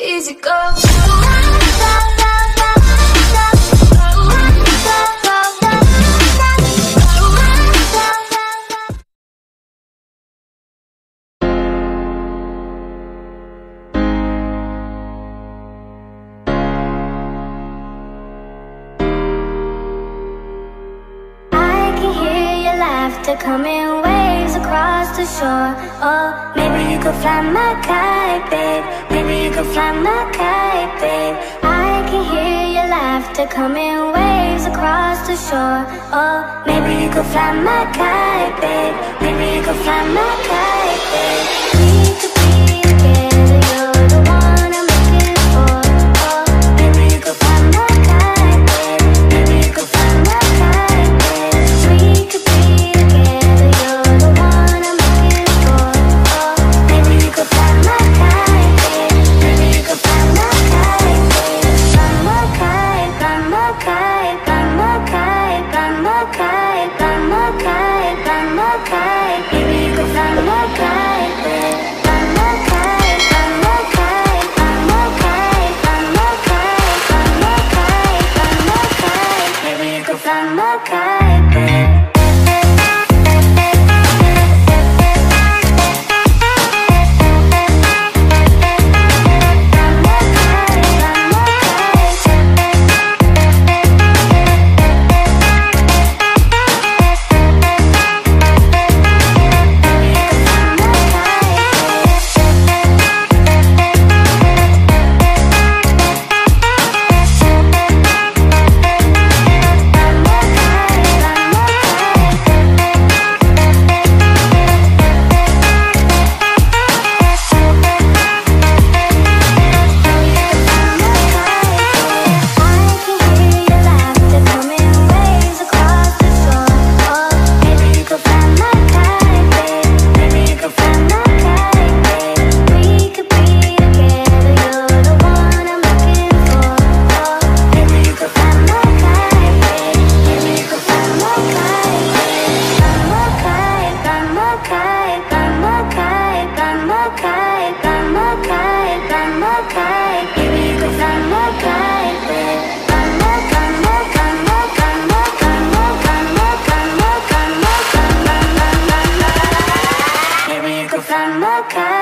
easy go. I can hear your laughter coming waves across the shore. Oh, maybe you could fly my kite, babe. Maybe you could fly my kite, babe. I can hear your laughter coming waves across the shore. Oh, maybe you could fly my kite, babe. Maybe you could fly my kite, babe. come